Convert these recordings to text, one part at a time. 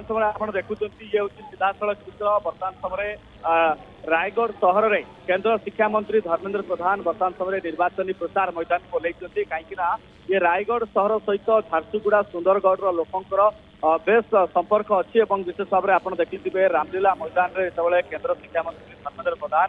ବର୍ତ୍ତମାନ ସମୟରେ ଆପଣ ଦେଖୁଛନ୍ତି ଇଏ ହେଉଛି ସିଧାସଳଖ ଚିତ୍ର ବର୍ତ୍ତମାନ ସମୟରେ ରାୟଗଡ଼ ସହରରେ କେନ୍ଦ୍ର ଶିକ୍ଷାମନ୍ତ୍ରୀ ଧର୍ମେନ୍ଦ୍ର ପ୍ରଧାନ ବର୍ତ୍ତମାନ ସମୟରେ ନିର୍ବାଚନୀ ପ୍ରଚାର ମଇଦାନକୁ ଓହ୍ଲାଇଛନ୍ତି କାହିଁକିନା ଇଏ ରାୟଗଡ଼ ସହର ସହିତ ଝାରସୁଗୁଡ଼ା ସୁନ୍ଦରଗଡ଼ର ଲୋକଙ୍କର ବେଶ ସମ୍ପର୍କ ଅଛି ଏବଂ ବିଶେଷ ଭାବରେ ଆପଣ ଦେଖିଥିବେ ରାମଲୀଳା ମଇଦାନରେ ଯେତେବେଳେ କେନ୍ଦ୍ର ଶିକ୍ଷାମନ୍ତ୍ରୀ ଧର୍ମେନ୍ଦ୍ର ପ୍ରଧାନ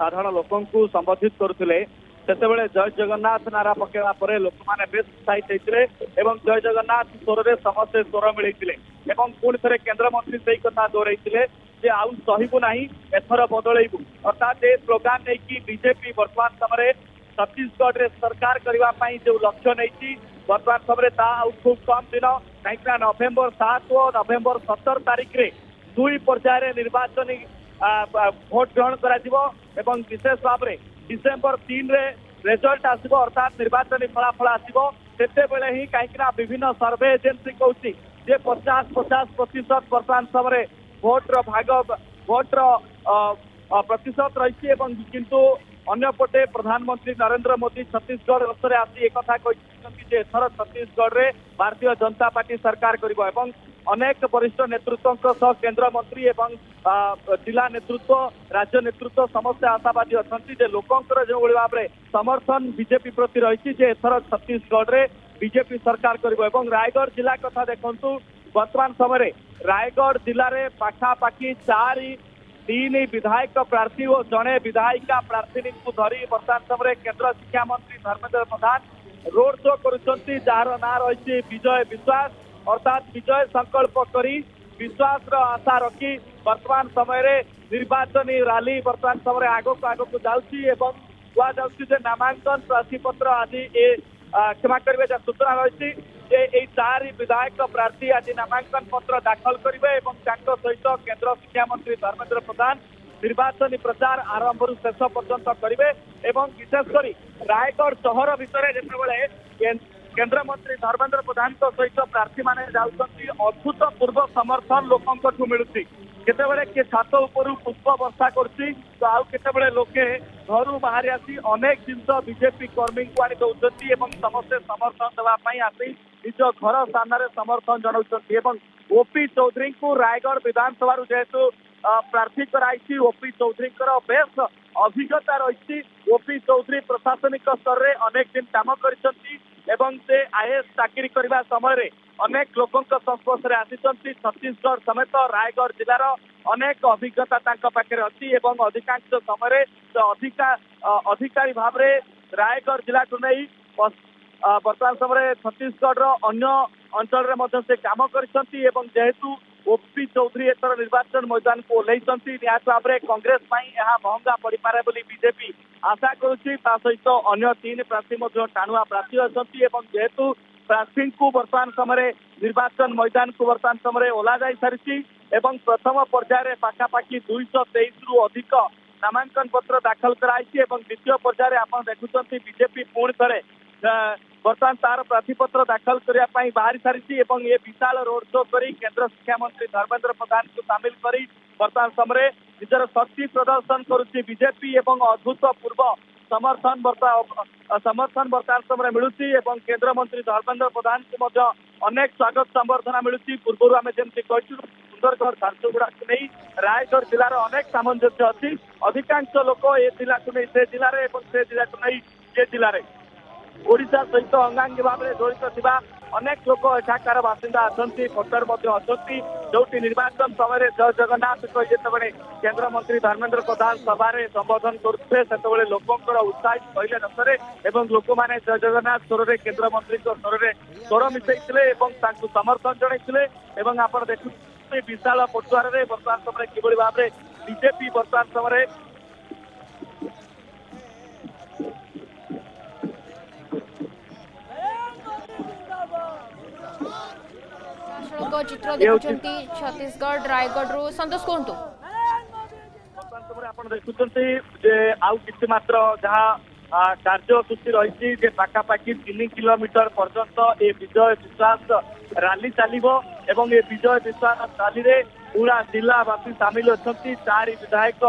ସାଧାରଣ ଲୋକଙ୍କୁ ସମ୍ବୋଧିତ କରୁଥିଲେ ସେତେବେଳେ ଜୟ ଜଗନ୍ନାଥ ନାରା ପକେଇବା ପରେ ଲୋକମାନେ ବେଶ ଉତ୍ସାହିତ ହେଇଥିଲେ ଏବଂ ଜୟ ଜଗନ୍ନାଥ ସ୍ୱରରେ ସମସ୍ତେ ସ୍ୱର ମିଳେଇଥିଲେ ଏବଂ ପୁଣି ଥରେ କେନ୍ଦ୍ରମନ୍ତ୍ରୀ ସେଇ କଥା ଦୋହରାଇଥିଲେ ଯେ ଆଉ ସହିବୁ ନାହିଁ ଏଥର ବଦଳେଇବୁ ଅର୍ଥାତ୍ ଏ ସ୍ଲୋଗାନ ନେଇକି ବିଜେପି ବର୍ତ୍ତମାନ ସମୟରେ ଛତିଶଗଡ଼ରେ ସରକାର କରିବା ପାଇଁ ଯେଉଁ ଲକ୍ଷ୍ୟ ନେଇଛି ବର୍ତ୍ତମାନ ସମୟରେ ତାହା ଆଉ ଖୁବ୍ କମ୍ ଦିନ କାହିଁକିନା ନଭେମ୍ବର ସାତ ଓ ନଭେମ୍ବର ସତର ତାରିଖରେ ଦୁଇ ପର୍ଯ୍ୟାୟରେ ନିର୍ବାଚନୀ ଭୋଟ ଗ୍ରହଣ କରାଯିବ ଏବଂ ବିଶେଷ ଭାବରେ डिसेंबर तीन रे रिजल्ट अर्थात निर्वाचन फलाफल आसब से ही कहीं विभिन्न सर्वे एजेन्सी कहती जे पचास पचास प्रतिशत बर्तमान समय भोट्र भाग भोट्र प्रतिशत रही किंतु अंपटे प्रधानमंत्री नरेंद्र मोदी छत्तीशगढ़ गतरे आसी एक एथर छत्तीशगढ़ में भारतीय जनता पार्टी सरकार कर अनेक वरिष्ठ नेतृत्वों केन्द्रमंत्री एवं जिला नेतृत्व राज्य नेतृत्व समस्ते आशावादी अच्छा लोकों जो भाव में समर्थन बीजेपी प्रति रही एथर छत्तीसगढ़ में बीजेपी सरकार कर रायगढ़ जिला कथा देखु बर्तमान समय रायगढ़ जिले पखापाखि चार तीन विधायक प्रार्थी और जड़े विधायिका प्रार्थी को धरी बर्तमान समय केन्द्र शिक्षा मंत्री धर्मेन्द्र प्रधान रोड शो कर ना रही विजय विश्वास অর্থাৎ বিজয় সংকল্প করে বিশ্বাসর আশা রক্ষি বর্তমান সময়ের নির্বাচনী রালি বর্তমান সময় আগুক আগুক যাচ্ছি এবং কুযাচ্ছে যে নামাঙ্কন প্রার্থীপত্র আজি এ ক্ষমা করবে যা সূচনা রয়েছে যে এই চারি বিধায়ক প্রার্থী আজি নামাঙ্কন পত্র দাখল করবে এবং তাঙ্ক সহিত কেন্দ্র শিক্ষামন্ত্রী ধর্মেন্দ্র প্রধান নির্বাচনী প্রচার আরম্ভରୁ ଶେଷ ପର୍ଯ୍ୟନ୍ତ କରିବେ ଏବଂ ବିଶେଷ କରି ରାୟଗଡ଼ ସହର ଭିତରେ ଯେତେବେଳେ केन्द्रमंत्री धर्मेन्द्र प्रधान सहित प्रार्थी मैंने जाभूतपूर्व समर्थन लोकों मिलू केत छात पुष्प वर्षा करते लोके घर बाहरी आसी अनेक जिनस विजेपी कर्मी को आने दौंती समस्ते समर्थन देवाई आसी निज घर स्थान में समर्थन जनाऊँ ओपी चौधरी को रायगढ़ विधानसभा जेहेतु प्रार्थी कराई ओपी चौधरी बे अभिज्ञता रही ओपी चौधरी प्रशासनिक स्तर में अनेक दिन काम कर ଏବଂ ସେ ଆଇଏଏସ୍ ଚାକିରି କରିବା ସମୟରେ ଅନେକ ଲୋକଙ୍କ ସଂସ୍ପର୍ଶରେ ଆସିଛନ୍ତି ଛତିଶଗଡ଼ ସମେତ ରାୟଗଡ଼ ଜିଲ୍ଲାର ଅନେକ ଅଭିଜ୍ଞତା ତାଙ୍କ ପାଖରେ ଅଛି ଏବଂ ଅଧିକାଂଶ ସମୟରେ ସେ ଅଧିକା ଅଧିକାରୀ ଭାବରେ ରାୟଗଡ଼ ଜିଲ୍ଲାକୁ ନେଇ ବର୍ତ୍ତମାନ ସମୟରେ ଛତିଶଗଡ଼ର ଅନ୍ୟ ଅଞ୍ଚଳରେ ମଧ୍ୟ ସେ କାମ କରିଛନ୍ତି ଏବଂ ଯେହେତୁ ଓପି ଚୌଧୁରୀ ଏଥର ନିର୍ବାଚନ ମୈଦାନକୁ ଓହ୍ଲାଇଛନ୍ତି ନିହାତି ଭାବରେ କଂଗ୍ରେସ ପାଇଁ ଏହା ମହଙ୍ଗା ପଡ଼ିପାରେ ବୋଲି ବିଜେପି ଆଶା କରୁଛି ତା ସହିତ ଅନ୍ୟ ତିନି ପ୍ରାର୍ଥୀ ମଧ୍ୟ ଟାଣୁଆ ପ୍ରାର୍ଥୀ ଅଛନ୍ତି ଏବଂ ଯେହେତୁ ପ୍ରାର୍ଥୀଙ୍କୁ ବର୍ତ୍ତମାନ ସମୟରେ ନିର୍ବାଚନ ମୈଦାନକୁ ବର୍ତ୍ତମାନ ସମୟରେ ଓହ୍ଲାଯାଇ ସାରିଛି ଏବଂ ପ୍ରଥମ ପର୍ଯ୍ୟାୟରେ ପାଖାପାଖି ଦୁଇଶହ ତେଇଶରୁ ଅଧିକ ନାମାଙ୍କନ ପତ୍ର ଦାଖଲ କରାଯାଇଛି ଏବଂ ଦ୍ୱିତୀୟ ପର୍ଯ୍ୟାୟରେ ଆପଣ ଦେଖୁଛନ୍ତି ବିଜେପି ପୁଣି ଥରେ बर्तमान तार प्रार्थीपत्र दाखल करने बाहरी सारी विशा रोड शो कर केन्द्र मंत्री धर्मेन्द्र प्रधान को सामिल कर बर्तमान समय निजर शक्ति प्रदर्शन करजेपी अद्भुत पूर्व समर्थन बर्ता समर्थन बर्तमान समय मिलू केन्द्र मंत्री धर्मेन्द्र प्रधान कोनेक स्वागत संवर्धना मिलू पूर्व आम जमी कही सुंदरगढ़ झारसुगुड़ा को नहीं रायगढ़ जिलार अनेक सामंजस्य अधिकांश लोक ये जिला को नहीं से जिले से जिला को नहीं ये जिले ଓଡ଼ିଶା ସହିତ ଅଙ୍ଗାଙ୍ଗୀ ଭାବରେ ଜଡିତ ଥିବା ଅନେକ ଲୋକ ଏଠାକାର ବାସିନ୍ଦା ଅଛନ୍ତି ଭୋଟର ମଧ୍ୟ ଅଛନ୍ତି ଯୋଉଠି ନିର୍ବାଚନ ସମୟରେ ଜୟ ଜଗନ୍ନାଥଙ୍କ ଯେତେବେଳେ କେନ୍ଦ୍ରମନ୍ତ୍ରୀ ଧର୍ମେନ୍ଦ୍ର ପ୍ରଧାନ ସଭାରେ ସମ୍ବୋଧନ କରୁଥିଲେ ସେତେବେଳେ ଲୋକଙ୍କର ଉତ୍ସାହିତ କହିଲେ ନସରେ ଏବଂ ଲୋକମାନେ ଜୟ ଜଗନ୍ନାଥ ସ୍ୱରରେ କେନ୍ଦ୍ରମନ୍ତ୍ରୀଙ୍କ ସ୍ୱରରେ ସ୍ୱର ମିଶେଇଥିଲେ ଏବଂ ତାଙ୍କୁ ସମର୍ଥନ ଜଣାଇଥିଲେ ଏବଂ ଆପଣ ଦେଖୁଛନ୍ତି ବିଶାଳ ପଟୁଆରରେ ବର୍ତ୍ତମାନ ସମୟରେ କିଭଳି ଭାବରେ ବିଜେପି ବର୍ତ୍ତମାନ ସମୟରେ চিত্র দেখুছেন ছত্তিশগড় রায়গড়ু সন্তোষ কুহতু ଆପଣ ଦେଖୁଛନ୍ତି ଯେ ଆଉ କିଛି ମାତ୍ର ଯାହା କାର୍ଯ୍ୟସୂଚୀ ରହିଛି ଯେ ପାଖାପାଖି ତିନି କିଲୋମିଟର ପର୍ଯ୍ୟନ୍ତ ଏ ବିଜୟ ବିଶ୍ୱାସ ରାଲି ଚାଲିବ ଏବଂ ଏ ବିଜୟ ବିଶ୍ୱାସ ରାଲିରେ ପୁରା ଜିଲ୍ଲାବାସୀ ସାମିଲ ଅଛନ୍ତି ଚାରି ବିଧାୟକ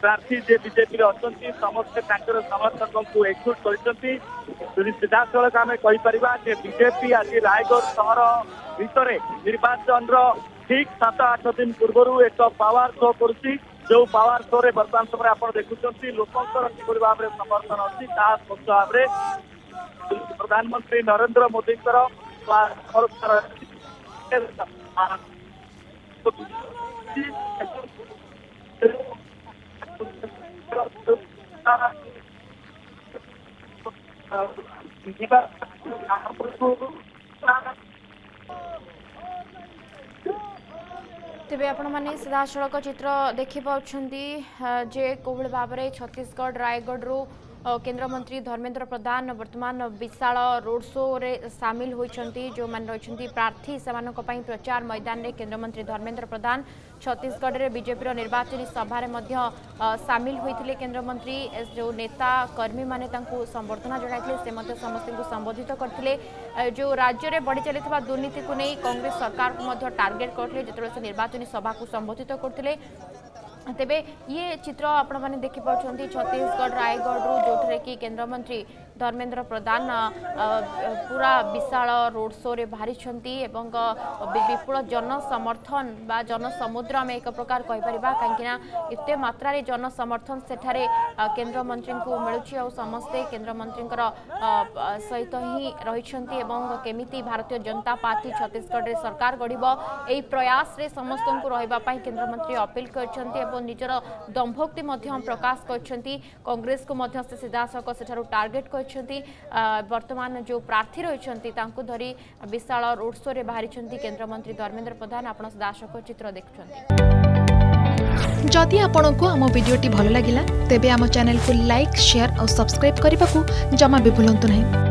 ପ୍ରାର୍ଥୀ ଯିଏ ବିଜେପିର ଅଛନ୍ତି ସମସ୍ତେ ତାଙ୍କର ସମର୍ଥକଙ୍କୁ ଏକଜୁଟ କରିଛନ୍ତି ଯଦି ସିଧାସଳଖ ଆମେ କହିପାରିବା ଯେ ବିଜେପି ଆଜି ରାୟଗଡ଼ ସହର ଭିତରେ ନିର୍ବାଚନର ଠିକ୍ ସାତ ଆଠ ଦିନ ପୂର୍ବରୁ ଏକ ପାୱାର ସୋ କରୁଛି ଯେଉଁ ପାୱାର ସୋରେ ବର୍ତ୍ତମାନ ସମୟରେ ଆପଣ ଦେଖୁଛନ୍ତି ଲୋକଙ୍କର କିଭଳି ଭାବରେ ସମର୍ଥନ ଅଛି ତାହା ସ୍ପଷ୍ଟ ଭାବରେ ପ୍ରଧାନମନ୍ତ୍ରୀ ନରେନ୍ଦ୍ର ମୋଦିଙ୍କର तेरे आप सीधासल चित्र देखिपे कौ भाव में छत्तीशगढ़ रायगढ़ केन्द्रमंत्री धर्मेन्द्र प्रधान बर्तमान विशाल रोड शो सामिल होती जो मैंने रहिछन्ति प्रार्थी से पई प्रचार मैदान में केन्द्रमंत्री धर्मेन्द्र प्रधान छत्तीसगढ़ में बीजेपी निर्वाचन सभा सामिल होते केन्द्रमंत्री जो नेता कर्मी माने संबर्धना जणाइथिले से मध्य समस्त को संबोधित करते जो राज्य में बढ़ी चलिथिबा दुर्नीति को नै सरकार को मध्य टार्गेट करते जो निर्वाचन सभा को संबोधित करते तेरे ये चित्र आपने देखिपड़ छत्तीशगढ़ रायगढ़ जो केन्द्रमंत्री धर्मेन्द्र प्रधान पूरा विशाल रोड शो रे बाहरी विपुल जनसमर्थन बा जनसमुद्र आम एक प्रकार कहीपर कहीं इतने जन समर्थन सेठे केन्द्र मंत्री को मिलू और समस्ते केन्द्र मंत्री सहित ही रही केमी भारतीय जनता पार्टी छत्तीशगढ़ में सरकार गढ़ प्रयास रे समस्त को रही केन्द्रमंत्री अपिल निजर करम्भोक्ति प्रकाश करेस को सीधा सख सेठ टार्गेट कर କହିଛନ୍ତି ବର୍ତ୍ତମାନ ଯେଉଁ ପ୍ରାର୍ଥୀ ରହିଛନ୍ତି ତାଙ୍କୁ ଧରି ବିଶାଳ ରୋଡ୍ ଶୋରେ ବାହାରିଛନ୍ତି କେନ୍ଦ୍ରମନ୍ତ୍ରୀ ଧର୍ମେନ୍ଦ୍ର ପ୍ରଧାନ ଆପଣ ଦାସଙ୍କ ଚିତ୍ର ଦେଖୁଛନ୍ତି ଯଦି ଆପଣଙ୍କୁ ଆମ ଭିଡ଼ିଓଟି ଭଲ ଲାଗିଲା ତେବେ ଆମ ଚ୍ୟାନେଲକୁ ଲାଇକ୍ ସେୟାର ଆଉ ସବସ୍କ୍ରାଇବ୍ କରିବାକୁ ଜମା ବି ଭୁଲନ୍ତୁ ନାହିଁ